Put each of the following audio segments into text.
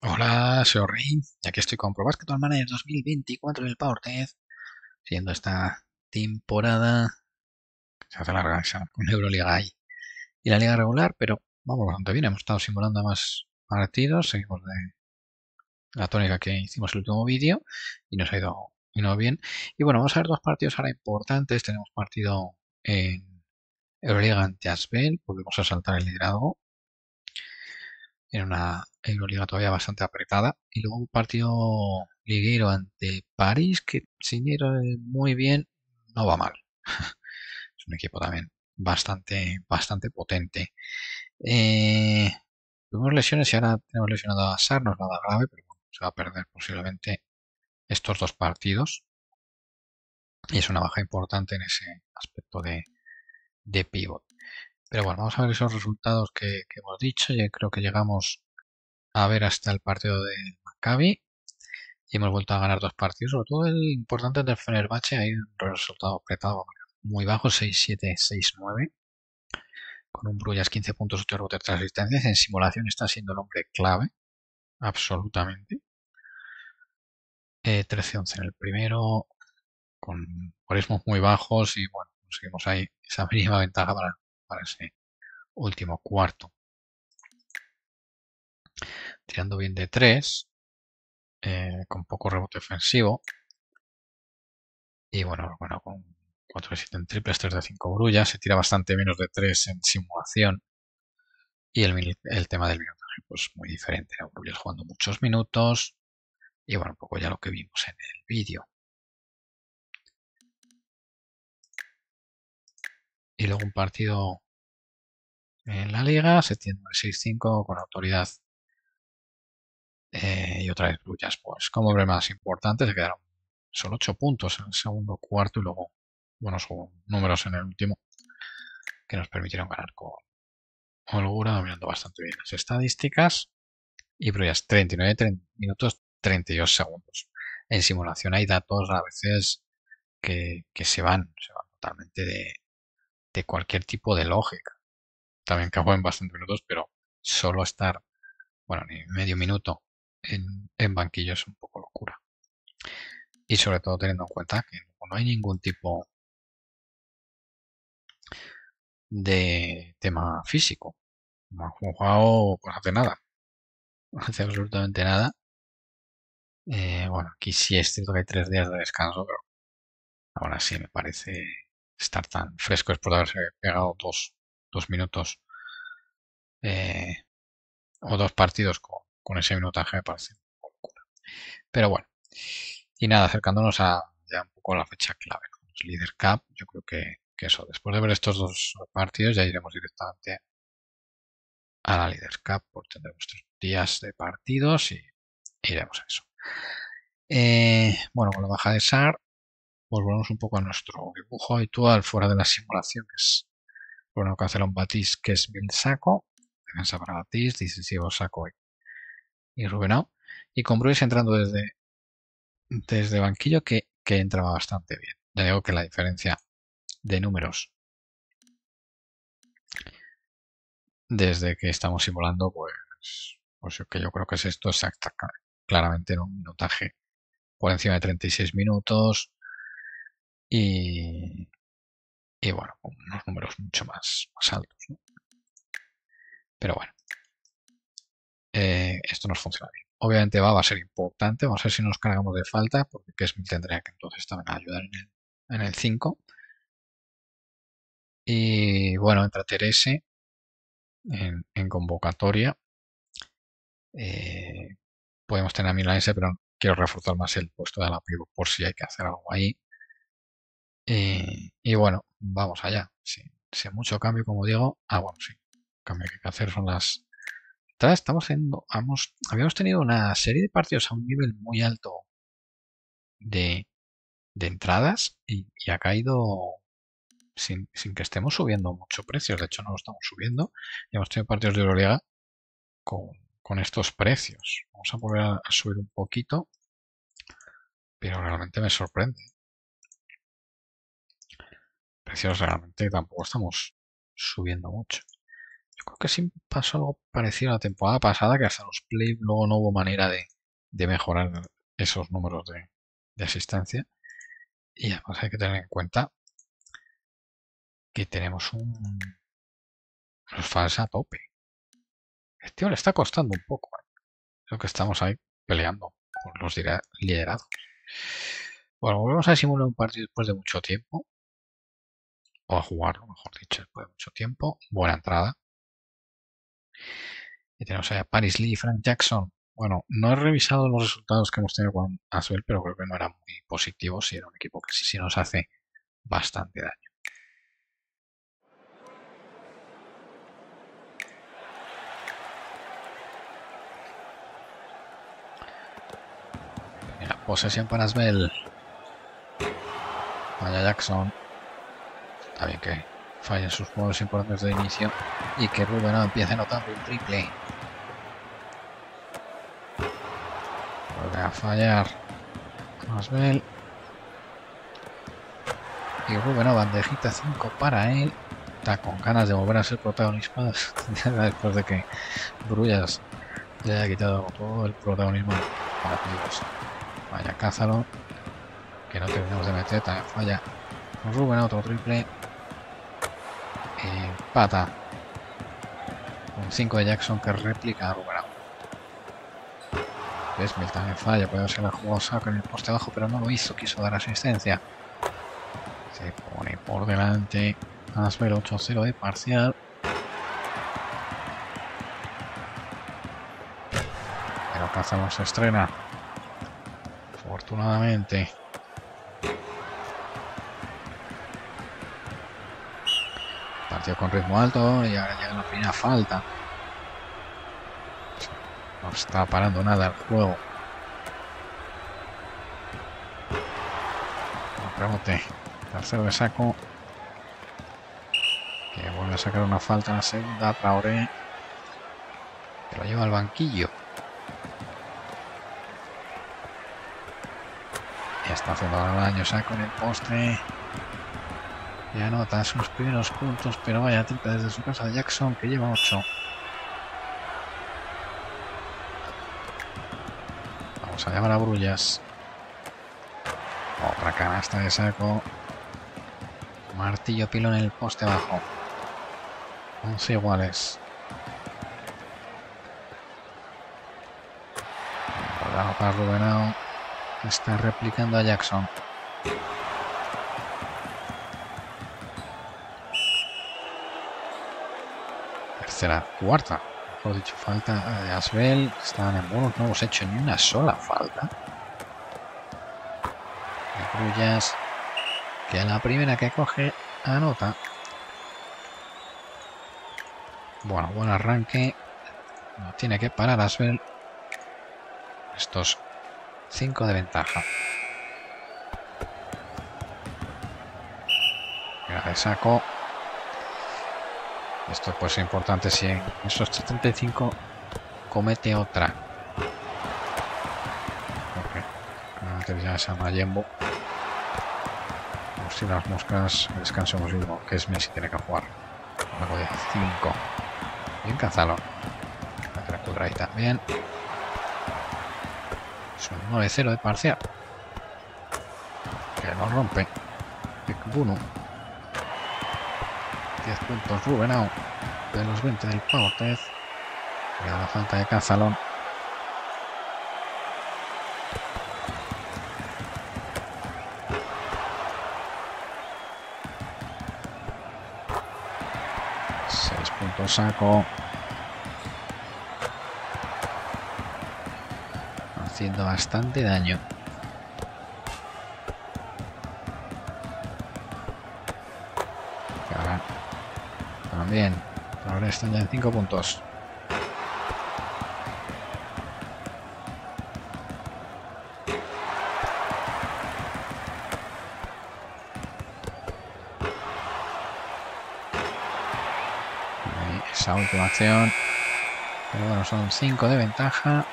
Hola, soy Rey y aquí estoy con Pro Basketball Manager 2024 en el PowerTest, siendo esta temporada se hace larga con Euroliga y la liga regular, pero vamos bastante bien, hemos estado simulando más partidos, seguimos de la tónica que hicimos el último vídeo y nos ha ido, ido bien. Y bueno, vamos a ver dos partidos ahora importantes, tenemos partido en Euroliga ante Asbel, volvemos a saltar el liderazgo en una Euroliga todavía bastante apretada. Y luego un partido liguero ante París, que sin ir muy bien, no va mal. es un equipo también bastante, bastante potente. Eh, tuvimos lesiones y ahora tenemos lesionado a Sar, no es nada grave, pero bueno, se va a perder posiblemente estos dos partidos. Y es una baja importante en ese aspecto de, de pivot. Pero bueno, vamos a ver esos resultados que, hemos dicho. Ya creo que llegamos a ver hasta el partido de Maccabi. Y hemos vuelto a ganar dos partidos. Sobre todo el importante del Fenerbahce. Hay un resultado apretado muy bajo, 6-7, 6-9. Con un Bruyas 15 puntos, 8 rebotes, 3 asistencias. En simulación está siendo el hombre clave. Absolutamente. 13-11 eh, en el primero. Con ritmos muy bajos. Y bueno, conseguimos ahí esa mínima ventaja para para ese último cuarto. Tirando bien de 3, eh, con poco rebote ofensivo. Y bueno, bueno con 4 de 7 en triples, 3 de 5 brullas. Se tira bastante menos de 3 en simulación. Y el, el tema del minutaje, pues muy diferente. Brullas jugando muchos minutos. Y bueno, un poco ya lo que vimos en el vídeo. y luego un partido en la liga, septiembre 6-5 con autoridad eh, y otra vez Brullas. Pues como hombre más importante se quedaron solo 8 puntos en el segundo cuarto y luego buenos números en el último que nos permitieron ganar con holgura, dominando bastante bien las estadísticas. Y Brullas 39 minutos 32 segundos. En simulación hay datos a veces que, que se van, se van totalmente de, de cualquier tipo de lógica. También que en bastantes minutos, pero solo estar, bueno, ni medio minuto en, en banquillo es un poco locura. Y sobre todo teniendo en cuenta que no hay ningún tipo de tema físico. No ha jugado, pues hace nada. Hace absolutamente nada. Eh, bueno, aquí sí es cierto que hay tres días de descanso, pero ahora sí me parece estar tan fresco después de haberse pegado dos, dos minutos eh, o dos partidos con, con, ese minutaje me parece una locura. Pero bueno, y nada, acercándonos a ya un poco a la fecha clave, ¿no? Líder Cup, yo creo que, eso, después de ver estos dos partidos ya iremos directamente a la Líder Cup, porque tendremos tres días de partidos y iremos a eso. Eh, bueno, con la baja de SAR, volvemos un poco a nuestro dibujo habitual fuera de la simulación, que es bueno, que hacer un Batis, que es Bill Saco, defensa para Batis, decisivo Saco y, y Rubenau, y con Bruce entrando desde, desde banquillo que, que entraba bastante bien. Ya digo que la diferencia de números desde que estamos simulando, pues, pues que yo creo que es esto exacta, claramente en un minutaje por encima de 36 minutos, y, y bueno, unos números mucho más altos. Pero bueno, eh, esto nos funciona bien. Obviamente va, a ser importante, vamos a ver si nos cargamos de falta, porque Kesmil tendría que entonces también ayudar en el, en el 5. Y bueno, entra Terese en, en convocatoria. Eh, podemos tener a Milanese, pero quiero reforzar más el puesto de la pivot por si hay que hacer algo ahí. Y, bueno, vamos allá. Sin, mucho cambio, como digo. Ah, bueno, sí. El cambio que hay que hacer son las. Estamos habíamos tenido una serie de partidos a un nivel muy alto de, entradas y, ha caído sin, que estemos subiendo mucho precios. De hecho, no lo estamos subiendo. Y hemos tenido partidos de Euroliga con, con estos precios. Vamos a volver a subir un poquito. Pero realmente me sorprende precios realmente tampoco estamos subiendo mucho. Yo creo que sí pasó algo parecido a la temporada pasada, que hasta los play luego no hubo manera de, de mejorar esos números de, de asistencia. Y además hay que tener en cuenta que tenemos un los fans a tope. El tío le está costando un poco. ¿eh? Creo que estamos ahí peleando por los liderados. Bueno, volvemos a simular un partido después de mucho tiempo. O a jugarlo, mejor dicho, después de mucho tiempo. Buena entrada. Y tenemos a Paris Lee Frank Jackson. Bueno, no he revisado los resultados que hemos tenido con Azuel, pero creo que no eran muy positivos y era un equipo que sí, sí nos hace bastante daño. posesión para Asbel. Vaya Jackson. Está bien que fallen sus juegos importantes de inicio y que Rubén empiece notando un triple. Vuelve a fallar Asbel. Y Rubén bandejita 5 para él. Está con ganas de volver a ser protagonista después de que Brullas le haya quitado todo el protagonismo para Vaya Cázalo. Que no terminamos de meter. También falla. Rubén otro triple. Empata. Con 5 de Jackson que replica a Rubén. Desmil también falla. Puede ser la jugada con el poste abajo, pero no lo hizo. Quiso dar asistencia. Se pone por delante. Asper 8-0 de parcial. Pero Cázalo se estrena afortunadamente. Con ritmo alto y ahora llega la primera falta. No está parando nada el juego. Rebote. Tercero de saco. Que vuelve a sacar una falta la segunda. Traoré. Que lo lleva al banquillo. está haciendo daño saco en el poste. Y anota sus primeros puntos, pero vaya triple desde su casa Jackson que lleva 8. Vamos a llamar a Brullas. Otra canasta de saco. Martillo pilón en el poste abajo. 11 iguales. para Rubenao. Está replicando a Jackson. Tercera, cuarta. Mejor dicho, falta de Asbel. Están en buenos, no hemos hecho ni una sola falta. Grullas. Que a la primera que coge, anota. Bueno, buen arranque. No tiene que parar Asbel. Estos 5 de ventaja. De saco. Esto puede ser importante si en esos 75 comete otra. Ok. Antes ya se llama Yembo. si las moscas descansemos mismo que es Messi tiene que jugar. Luego de 5. Bien cazalo. La también. 9-0 de parcial. Que no rompe. Buno. 10 puntos Rubenau. De los 20 del Pautez. Y la falta de Cazalón. Seis puntos saco. haciendo bastante daño. Están ya en 5 puntos. esa última acción. Pero bueno, son 5 de ventaja.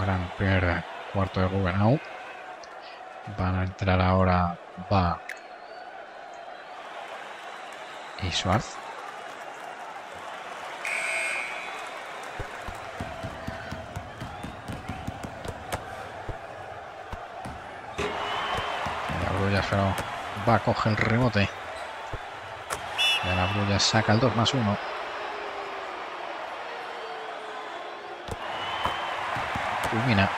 Gran pérdida. Cuarto de Rubenau. Van a entrar ahora Va y Schwartz. La Brulla pero va, el rebote. La Brulla saca el 2 más 1. Culmina.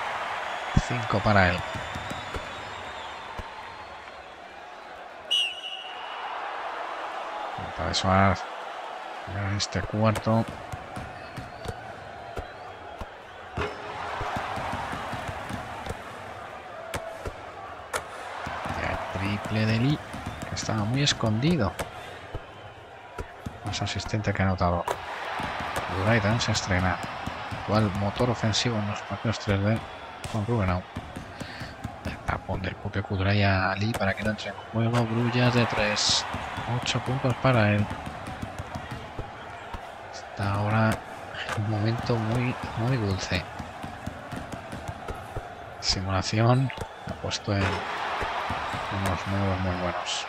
5 para él. Suárez en este cuarto. el triple de Lee, que estaba muy escondido. Más asistente que anotador. Duray también se estrena. Actual motor ofensivo en los partidos 3D con Rubenau. El tapón del propio Kuduray a Lee para que no entre en juego. Brullas de 3. 8 puntos para él. Está ahora un momento muy, muy dulce. Simulación ha puesto en unos nuevos muy buenos.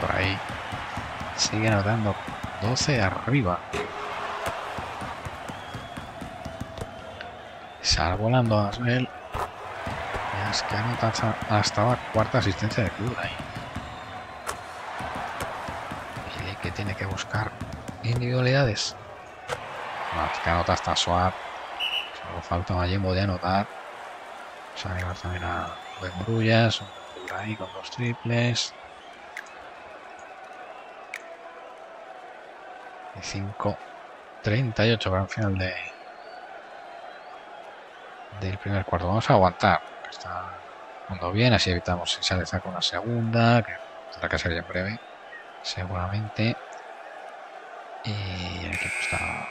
Por ahí sigue anotando 12 arriba. Sale volando a Asbel. Y es que anota hasta, la cuarta asistencia de club. Individualidades. No, es que anota hasta Swap. Solo falta a Jimbo de anotar. A animar también a Brullas. Un ahí con dos triples. Y 5. 38 para el final de del primer cuarto. Vamos a aguantar. Está jugando bien, así evitamos si sale saca una segunda, que tendrá que ser en breve seguramente. Y el equipo está,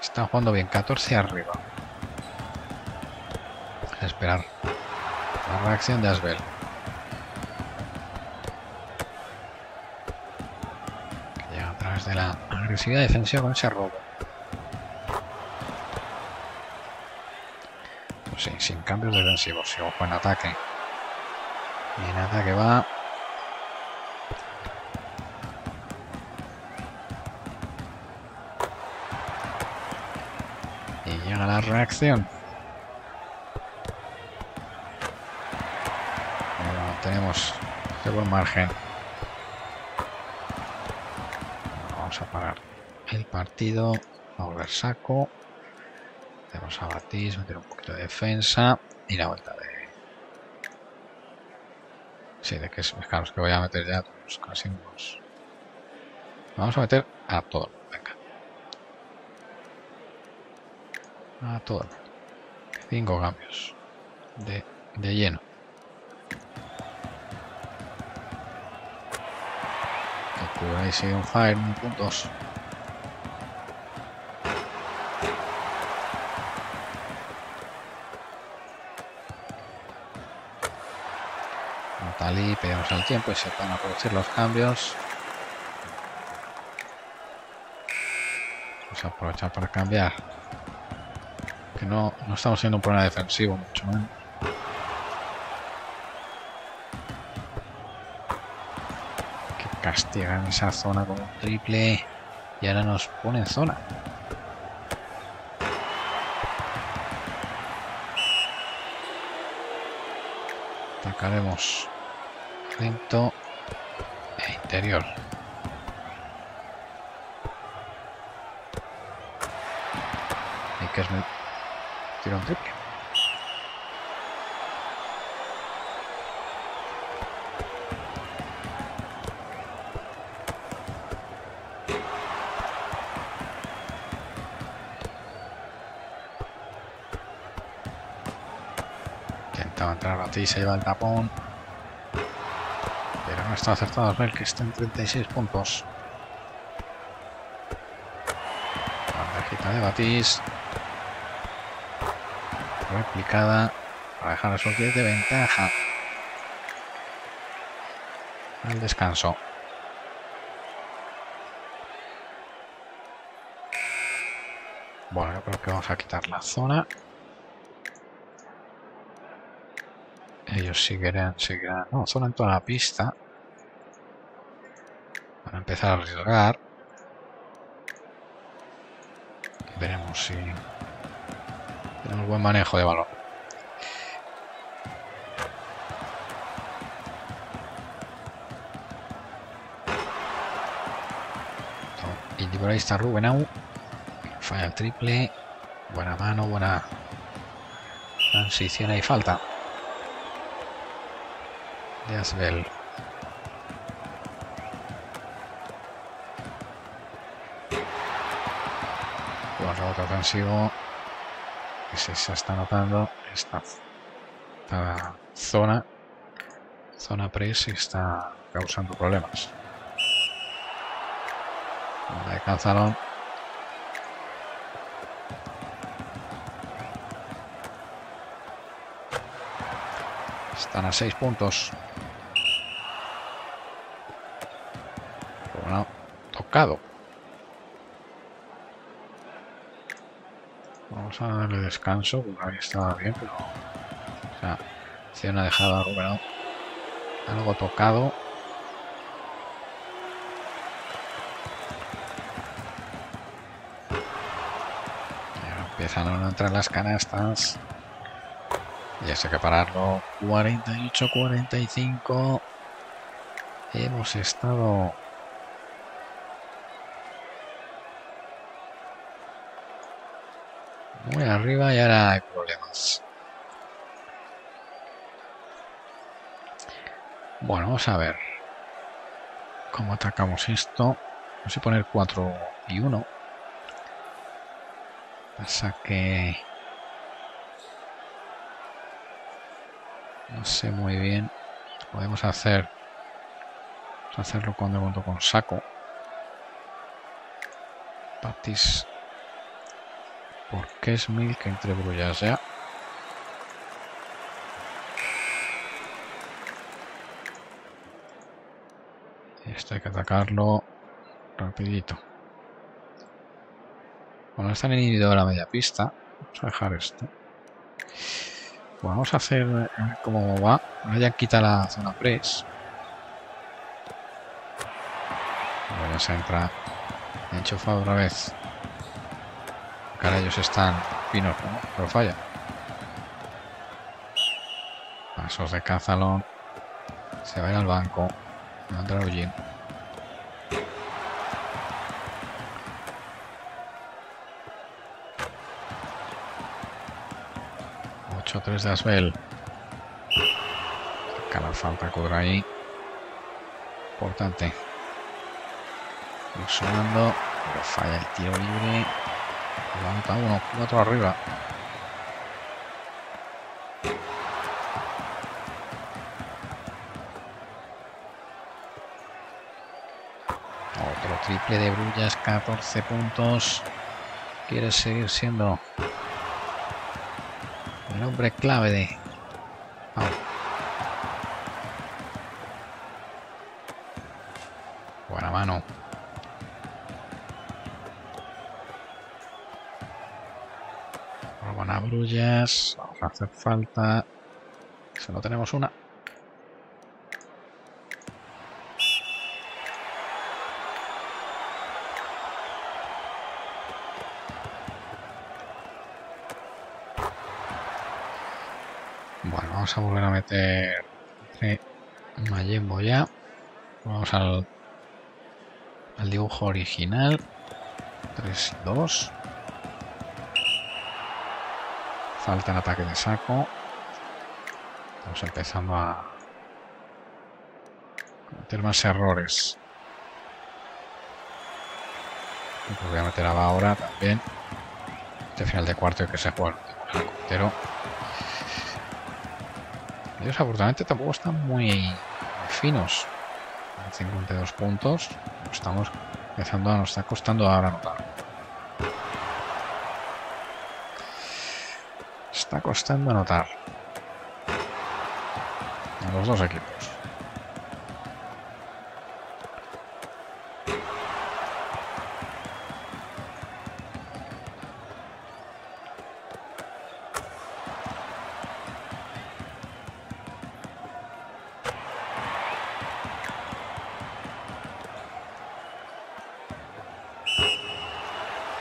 está jugando bien, 14 arriba. A esperar la reacción de Asbel. Que llega a través de la agresividad defensiva con ese robo. Pues sí, sin cambios defensivos. Si ojo en ataque. Y en ataque va reacción. tenemos de buen margen. Vamos a parar el partido. A volver saco. Tenemos a Batis, meter un poquito de defensa. Y la vuelta de... Sí, de que es claro, que voy a meter ya todos casi Vamos a meter a todos. A todo cinco cambios. De, de lleno. Ahí sigue un fire puntos Talí, pegamos al tiempo y se van a producir los cambios. Vamos a aprovechar para cambiar no, no estamos siendo un problema defensivo mucho menos. Que castigan esa zona con un triple y ahora nos pone en zona. Atacaremos lento e interior. Y Intentaba entrar a ti, se lleva el tapón. Pero no está acertado ver que está en 36 puntos. Bandejita de Batis replicada para dejar a sus 10 de ventaja al descanso. Bueno, yo creo que vamos a quitar la zona. Ellos seguirán, seguirán, no, zona en toda la pista. Para empezar a arriesgar. Veremos si el buen manejo de balón. Y por ahí está Rubenau. Falla triple. Buena mano, buena transición y falta. De Asbel. Buen rebote ofensivo. Que se, se está notando esta, esta zona. Zona press está causando problemas. La de. Están a 6 puntos. Tocado. Vamos a darle descanso, porque ahí estaba bien, pero... O sea, acción ha dejado recuperado. Algo tocado. Empiezan a entrar las canastas. Ya sé que pararlo. 48-45. Hemos estado... Muy arriba y ahora hay problemas. Bueno, vamos a ver cómo atacamos esto. Vamos a poner 4 y 1. Pasa que no sé muy bien. Podemos hacer hacerlo cuando junto con saco. Patis por qué es Milk entre brullas ya. Esto hay que atacarlo rapidito. Bueno, están inhibido la media pista. Vamos a dejar esto. Vamos a hacer eh, como va. Ahora ya quita la zona press. Bueno, ya se entra enchufado otra vez. Cara, ellos están finos, ¿no? Pero falla. Pasos de Cazalón. Se va a ir al banco. Va a entrar Eugene. Ocho tres de Asbel. Saca la falta cobra ahí. Importante. Ir sonando. Pero falla el tiro libre. Levanta uno, cuatro arriba. Otro triple de Brullas, 14 puntos. Quiere seguir siendo el hombre clave de... Pau. Buena mano. Roban a Brullas. Vamos a hacer falta. Solo tenemos una. Bueno, vamos a volver a meter Mayembo ya. Vamos al, al dibujo original. 3 y 2. Falta el ataque de saco. Estamos empezando a cometer más errores. Voy a meter a ahora también. Este final de cuarto que se juega el entero. Ellos afortunadamente tampoco están muy finos. 52 puntos. Estamos empezando a nos está costando ahora anotar. Está costando anotar. A los dos equipos.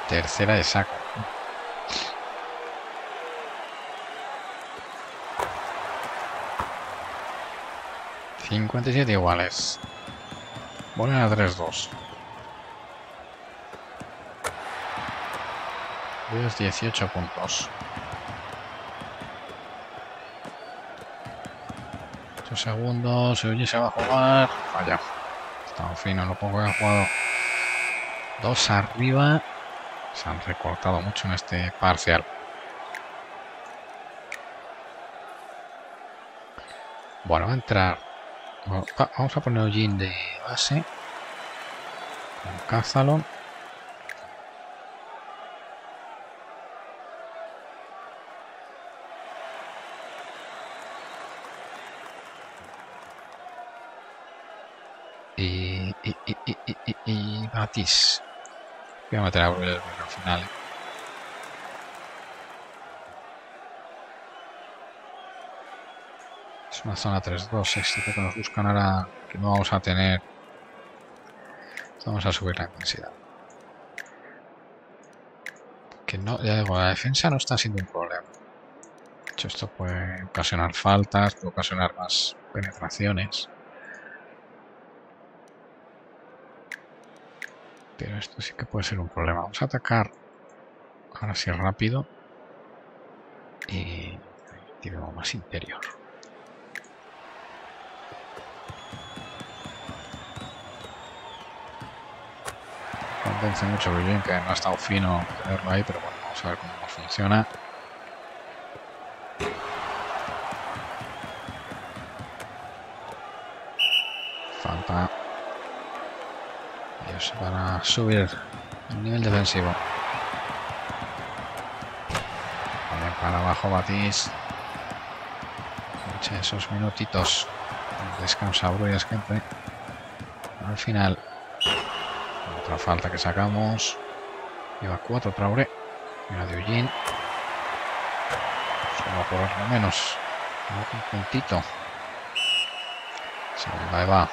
Tercera de saco. Cincuenta y siete iguales. Vuelven a 3-2. 10, 18 puntos. 8 segundos. Oye, se va a jugar. Falla. Está fino lo poco que ha jugado. Dos arriba. Se han recortado mucho en este parcial. Bueno, va a entrar. Vamos a poner Ojin de base. Con Cazalon. Y, y, y, y, Batis. Voy a meter a al final. Una zona 3-2, éxito que nos buscan ahora que no vamos a tener. Vamos a subir la intensidad. Que no, ya digo, la defensa no está siendo un problema. De hecho, esto puede ocasionar faltas, puede ocasionar más penetraciones. Pero esto sí que puede ser un problema. Vamos a atacar ahora sí rápido. Y tenemos más interior. Convence mucho que no ha estado fino tenerlo ahí, pero bueno, vamos a ver cómo funciona. Falta para subir el nivel defensivo. para abajo Batís. esos minutitos. Descansa Bruyas gente. Al final. Otra falta que sacamos. Lleva cuatro Traoré. Mira de Eugene. Solo por lo menos. Un puntito. Se va, va.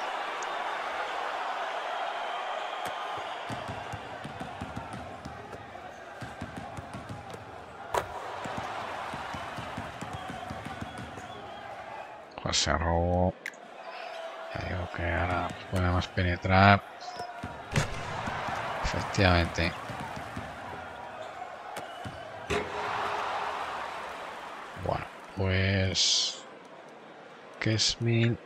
se robo. Ya digo que ahora podemos penetrar. Efectivamente. Bueno, pues... Que es mil...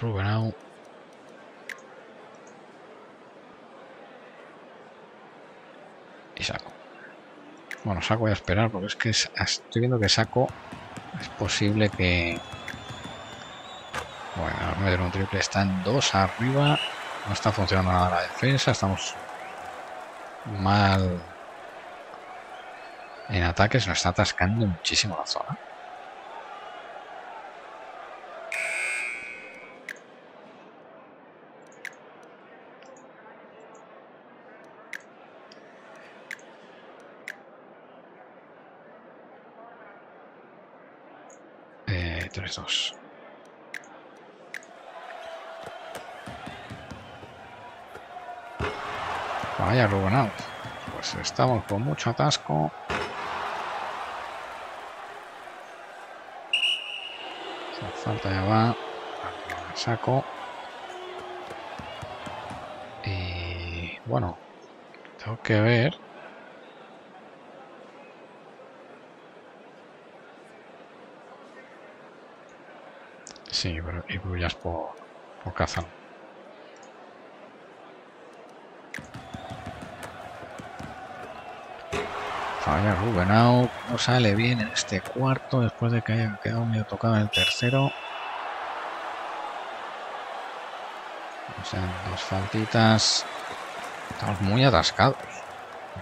Rubenau. Y saco. Bueno, saco voy a esperar porque es que estoy viendo que saco es posible que... A meter un triple están dos arriba. No está funcionando nada la defensa. Estamos mal en ataques. Nos está atascando muchísimo la zona. Vaya Rubenau. Pues estamos con mucho atasco. falta ya va. Saco. Y bueno, tengo que ver Sí, pero y brullas por, por cazan. Falla Rubenau. No sale bien en este cuarto después de que haya quedado medio tocado en el tercero. O sea, dos faltitas. Estamos muy atascados.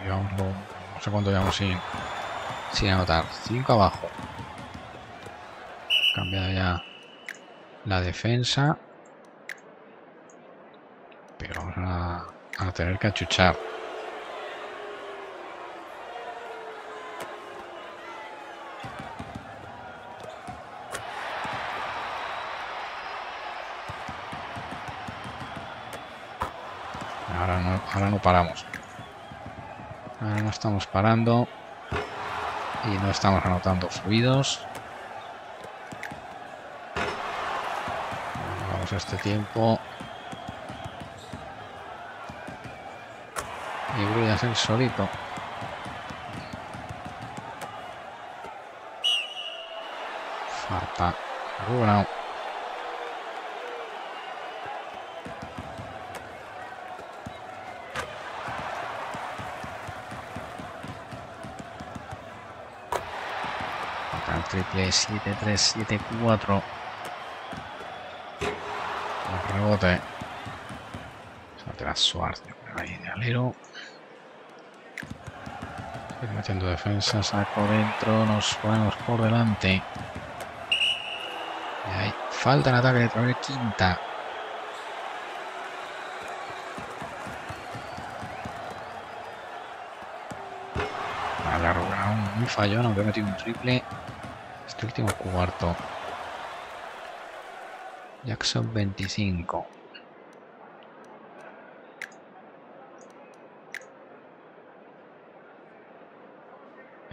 no sé cuánto llevamos sin, sin anotar. Cinco abajo. Cambiado ya la defensa. Pero vamos a, tener que achuchar. Ahora no, ahora no paramos. No estamos parando. Y no estamos anotando fluidos. este tiempo. Y voy a solito. Falta. Bueno. Falta el triple 7-3-7-4. El rebote. La Suárez, ahí de alero. Sigue metiendo defensa, saco dentro, nos ponemos por delante. Y ahí, falta en ataque de Travel quinta. Brown, muy fallón, aunque ha metido un triple. Este último cuarto. Jackson 25.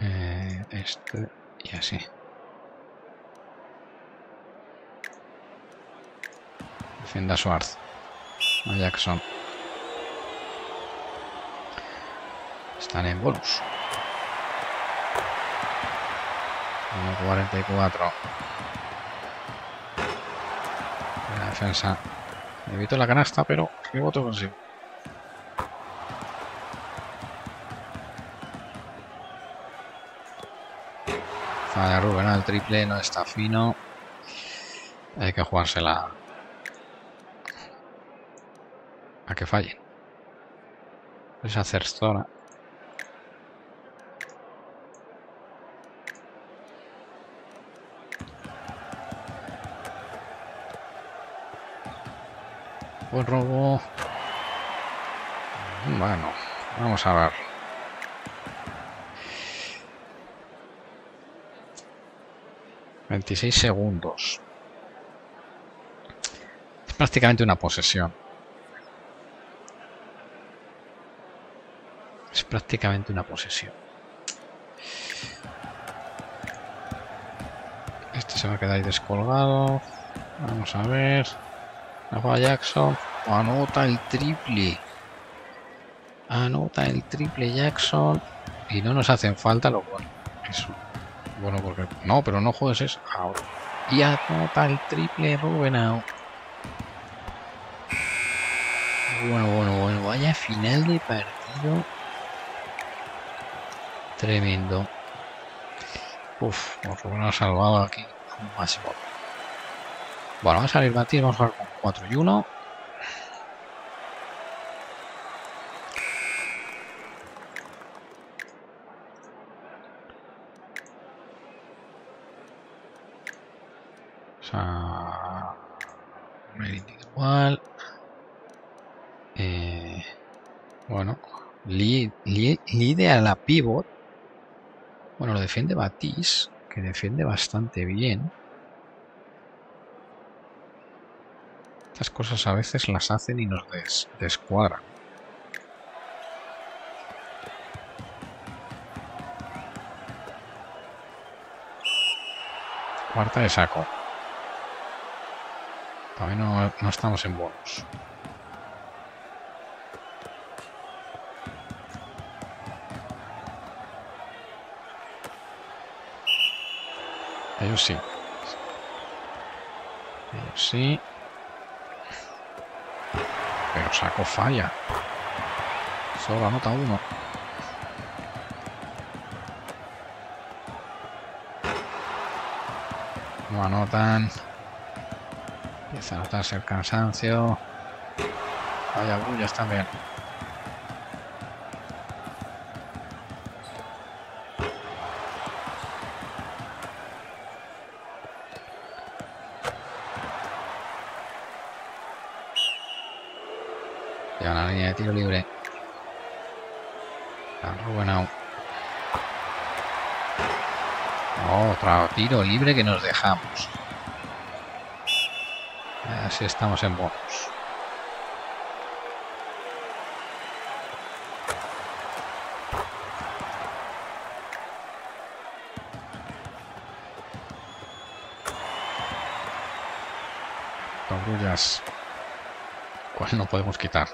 Eh, este y así. Defienda Schwartz. A Jackson. Están en bonus. 1.44. La defensa. Evito la canasta, pero rebote consigo. Falla Rubén al triple, no está fino. Hay que jugársela a que fallen. Es hacer Buen robo. Bueno, vamos a ver. Veintiséis segundos. Es prácticamente una posesión. Es prácticamente una posesión. Este se va a quedar ahí descolgado. Vamos a ver. Juega Jackson. Anota el triple. Anota el triple Jackson. Y no nos hacen falta lo bueno. Eso. Bueno, porque. No, pero no juegues eso. Ahora. Y anota el triple Rubenau. Bueno, bueno, bueno. Vaya final de partido. Tremendo. Uf, Rubén ha salvado aquí. Máximo. Bueno, va a salir Matías. Vamos a jugar con 4 y 1. O sea, individual. Eh, bueno, líder a la pivot. Bueno, lo defiende Batis, que defiende bastante bien. Estas cosas a veces las hacen y nos des descuadran. Cuarta de saco. Todavía no, no estamos en bonus. Ellos sí. Ellos sí. Pero saco falla. Solo anota uno. No anotan. Empieza a notarse el cansancio. Vaya bullas también. La línea de tiro libre. Rubenau. Otro tiro libre que nos dejamos. Así estamos en bonus. Cabrullas cual no podemos quitar.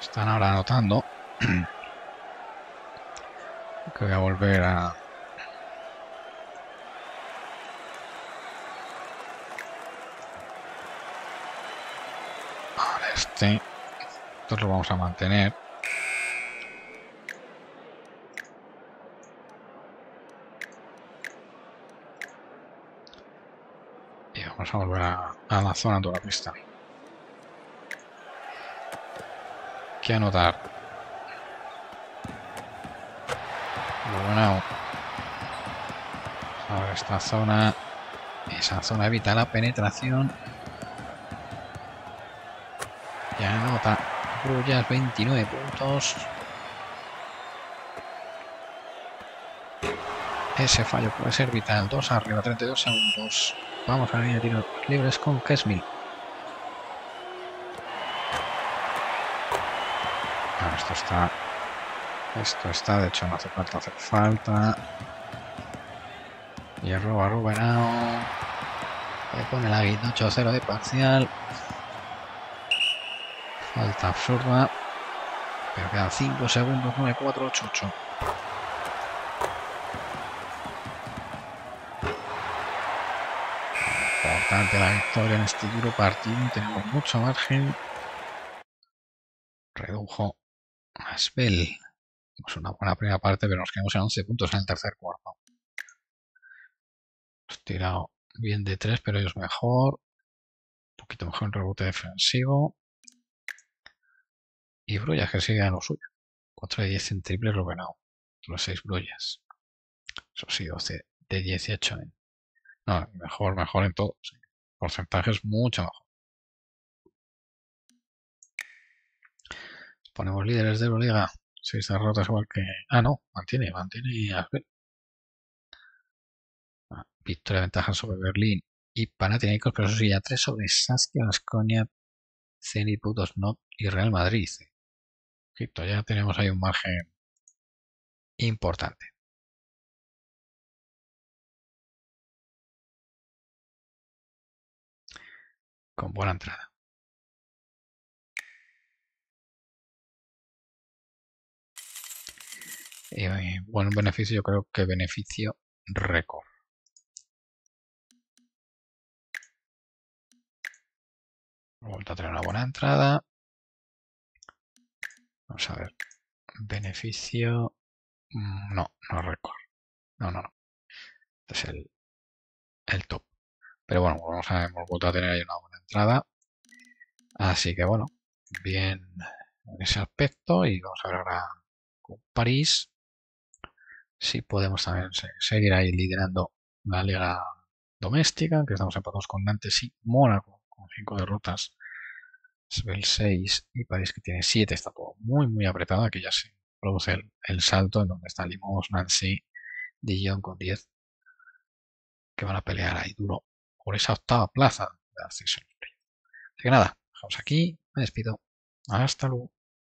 Están ahora anotando. que voy a volver a... Este. Entonces lo vamos a mantener. Vamos a volver a, la zona pista. Que anotar. Ahora esta zona, esa zona evita la penetración. Ya anota Brullas 29 puntos. Ese fallo puede ser vital. 2 arriba, 32 segundos. Vamos a venir a tiros libres con Kesmil. esto está esto está, de hecho no hace falta hacer falta. Y arroba Rubenao. Le pone la 8-0 de parcial. Falta absurda. Pero quedan 5 segundos, 9, 4, 8, 8. Importante la victoria en este duro partido. Tenemos mucho margen. Redujo a Spell es una buena primera parte, pero nos quedamos en 11 puntos en el tercer cuarto. Hemos tirado bien de 3, pero ellos mejor. Un poquito mejor en rebote defensivo. Y Brullas que sigue en lo suyo. 4 de 10 en triple Rubenau. Los 6 Brullas. Eso sí, 12 de 18 en... No, mejor, mejor en todo. Porcentajes mucho mejor. Ponemos líderes de Euroliga. Seis derrotas igual que... Ah, no, mantiene, mantiene a ah, victoria ventaja sobre Berlín y Panathinaikos, pero eso sí, ya tres sobre Saskia, Asconia, Zenit, Not y Real Madrid. ya tenemos ahí un margen importante. Con buena entrada. Eh, bueno, beneficio, yo creo que beneficio récord. Vuelta a tener una buena entrada. Vamos a ver. Beneficio. Mm, no, no récord. No, no, no. Este es el, el top. Pero bueno, vamos a, hemos vuelto a tener ahí una buena Así que bueno, bien en ese aspecto. Y vamos a ver ahora con París si podemos también seguir ahí liderando la liga doméstica, que estamos empatados con Nantes y Mónaco, con 5 derrotas. Svel 6 y París que tiene 7. Está todo muy, muy apretado. Aquí ya se produce el, salto en donde está Limos, Nancy, Dijon con 10. Que van a pelear ahí duro por esa octava plaza Así que nada, dejamos aquí. Me despido. Hasta luego.